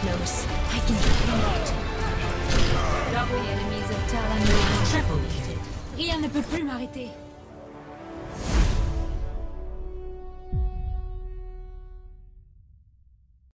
I can Double. Rien ne peut plus m'arrêter.